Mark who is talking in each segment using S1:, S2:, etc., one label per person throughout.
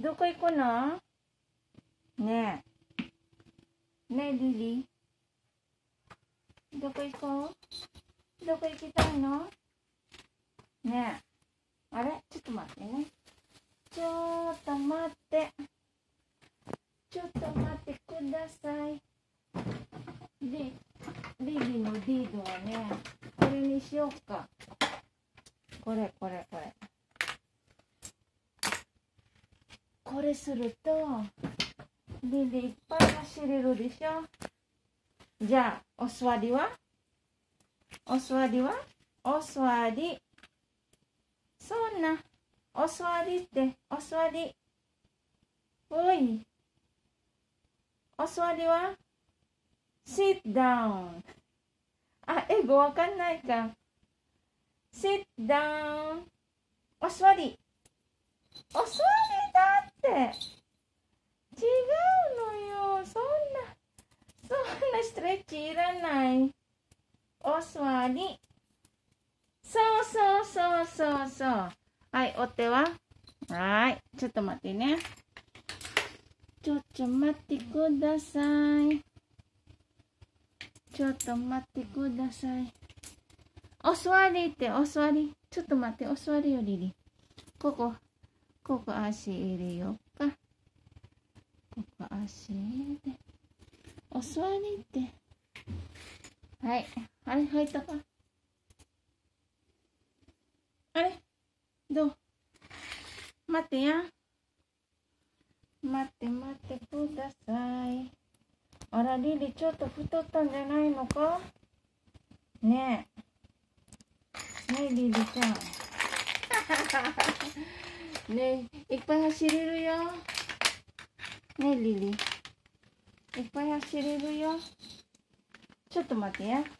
S1: どこ行くの？ねえ。ねえ、リリー。どこ行こう？どこ行きたいの？ねえ。あれ？ちょっと待ってね。ちょっと待って。ちょっと待ってください。リリリーのリードはね、これにしようか。これこれこれ。これすると、リリいっぱい走れるでしょ？じゃあ、お座りは？お座りは？お座り。そんな、お座りって、お座り。おい。お座りは ?sit down。あ、英語わかんないか。sit down。お座り。お座り。違うのよ。そんな、そんなストレッチいらない。お座り。そうそうそうそうそう。はい、お手は？はい。ちょっと待ってね。ちょっと待ってください。ちょっと待ってください。お座りって、お座り。ちょっと待って、お座りよ、リリ。ここ、ここ足入れようか。ここ足入れて。お座りって。はい。あれ、入ったかあれ？どう？待ってや。待って待ってください。あら、リリちょっと太ったんじゃないのか？ねえ。ねえ、リリちゃん。ね、いっぱい走れるよ。ねえ、リリ。いっぱい走れるよ。ちょっと待ってや。ちょ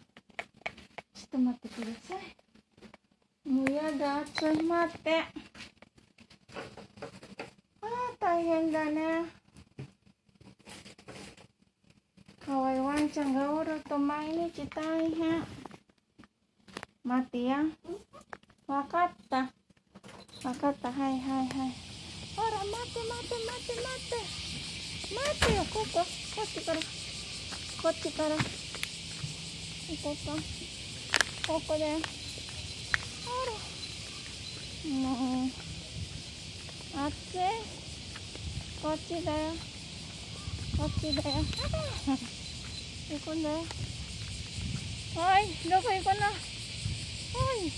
S1: っと待ってください。もうやだ、暑い、待って。ああ、大変だね。かわいいワンちゃんがおると毎日大変。待ってや。わかった。わかった。はいはいはい。ほら、待って待って待って待って。待ってよ、ここ。こっちから。こっちから。ここか。ここで。あら。もう。暑い。こっちだよ。こっちだよ。行くんだよ。おい、どこ行くのおい。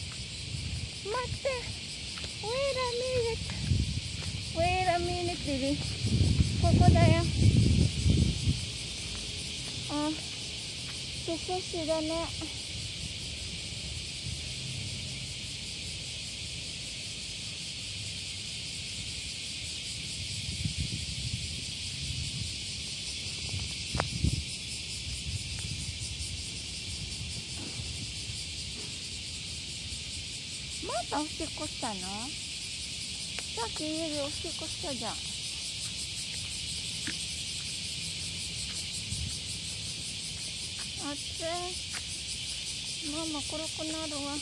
S1: 待って。Wait a minute. Wait a minute, baby. ここだよ。あ、涼しいだね。またおしっこしたの？さっき家でおしっこしたじゃん。暑い。ママ黒くなるわ。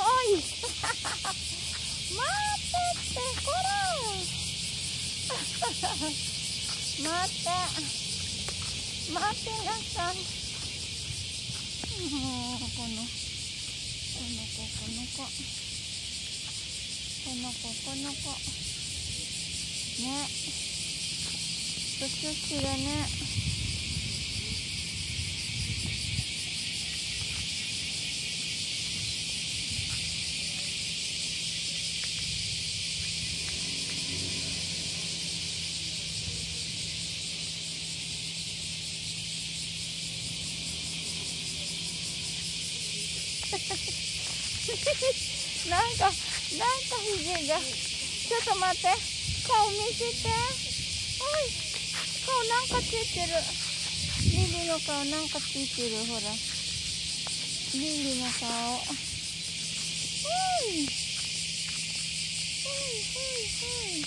S1: おい 待ってって、こら 待って。待ってなさい。もうこの、この子、この子。この子、この子。ね。プシュッシュだね。なんか、なんかひげが。ちょっと待って。顔見せて。おい。顔なんかついてる。リリの顔なんかついてる。ほら。リリの顔。うん。ほいほいほい。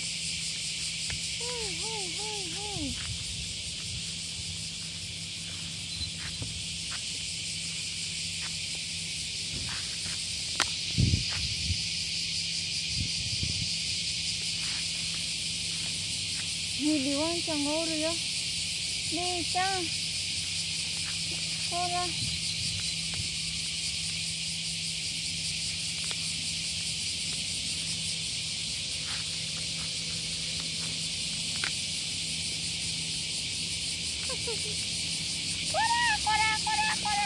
S1: ほいほいほいほい。リリワンちゃんがおるよリンちゃんほらこらこらこらこら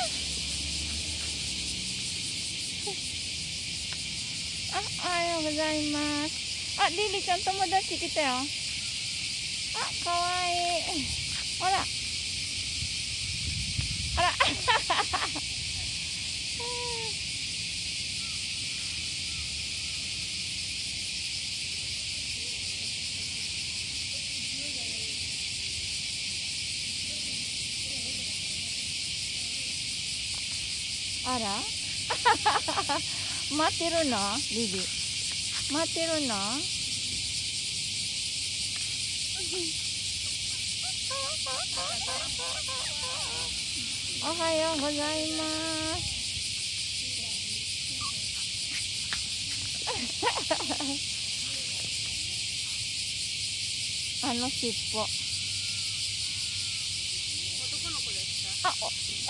S1: あ、おはようございます。あ、リリちゃん友達来たよ。かわいい。ほら。あら。あ ら待ってるのリリ待ってるのおはようございますあの尻尾
S2: 男の子ですか
S1: あ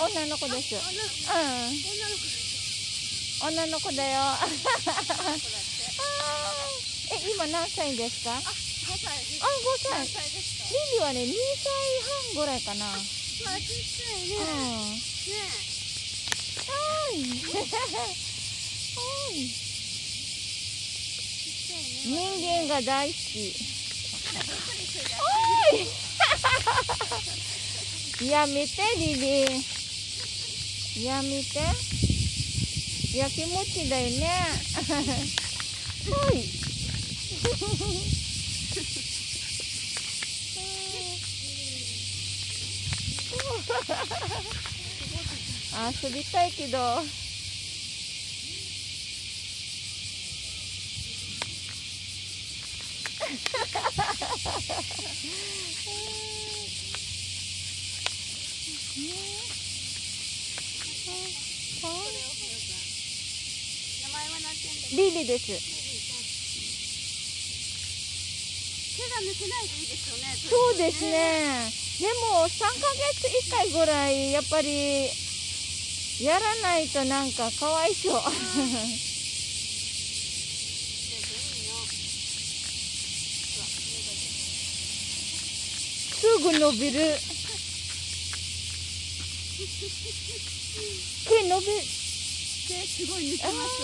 S1: お女の子ですうん
S2: 女の子
S1: 女の子だよあ
S2: だって
S1: ーえ今何歳ですかあ
S2: あ、5歳です
S1: 5歳リリはね2歳半ぐらいかな
S2: まあちっちゃいね。ね。
S1: はい。はい。人間が大好き。おい。やめて、リリー。やめて。いや、気持ちだよね。はい。遊びたいけど。リリです。
S2: 手が抜けないといいですよね
S1: そうですね。でも3ヶ月1回ぐらいやっぱりやらないとなんかかわいそう。すぐ伸びる。毛伸び、
S2: 手すごい抜け
S1: あ
S2: ます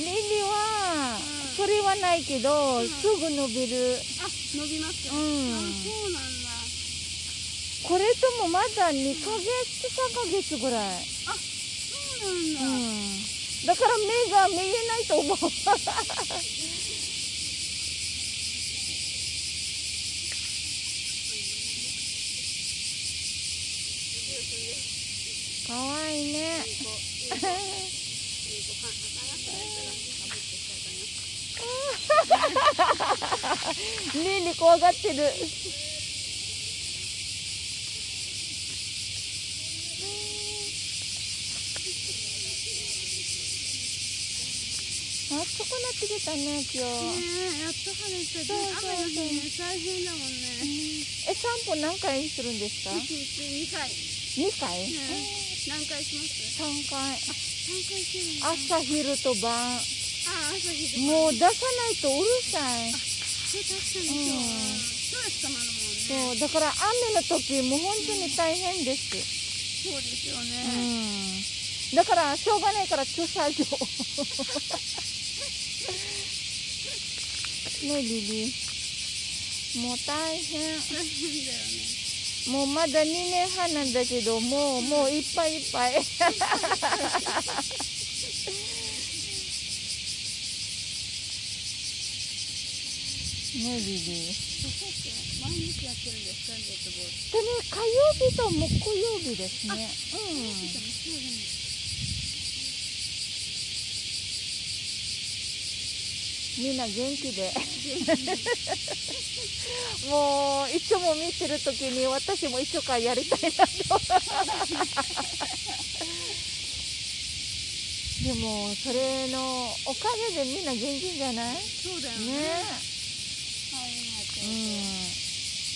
S1: ーリリは
S2: うん
S1: それはないけど、
S2: ん
S1: すぐ伸びる。
S2: あ、伸びますよ
S1: うん
S2: あ、そうなんだ
S1: これともまだ2ヶ月、3ヶ月ぐらい。
S2: あ、そうなんだ
S1: うん。だから目が見えないと思う。かわいいね。
S2: こういいご飯いいご飯朝がったら食べてきたかな
S1: リリ怖がってる。暑くなってきたね、今日。
S2: ねえ、やっと晴れて
S1: そうそ
S2: 雨の日ね、大変だもんね。
S1: え、散歩何回するんですか？
S2: 一日二回。
S1: ?2 回、
S2: ね何回します
S1: ？?3 回。
S2: 三回する。
S1: 朝、昼と晩。
S2: あ、朝日で。
S1: もう出さないとうるさい。
S2: そう確かに今日は
S1: うん
S2: ストレス溜まるもんね。
S1: そう、だから雨の時もう本当に大変です。
S2: そうですよ
S1: う
S2: ね。
S1: ん。だから、しょうがないから駐車場。ね、リリー。もう大変。もうまだ2年半なんだけど、もう、もういっぱいいっぱい。ね、リリー。
S2: 毎日やってるんですか、
S1: ね、火曜日と木曜日ですね。
S2: う
S1: ん。みんな元気で。もういつも見てる時に私も一緒かやりたいなと。でもそれのおかげでみんな元気じゃない？
S2: そうだよね。
S1: ね、うん